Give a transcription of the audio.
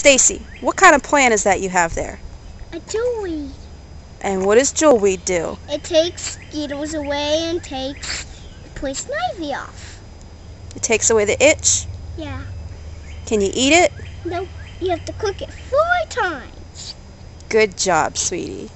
Stacy, what kind of plant is that you have there? A jewelweed. And what does jewelweed do? It takes mosquitoes away and takes poison ivy off. It takes away the itch? Yeah. Can you eat it? No, you have to cook it four times. Good job, sweetie.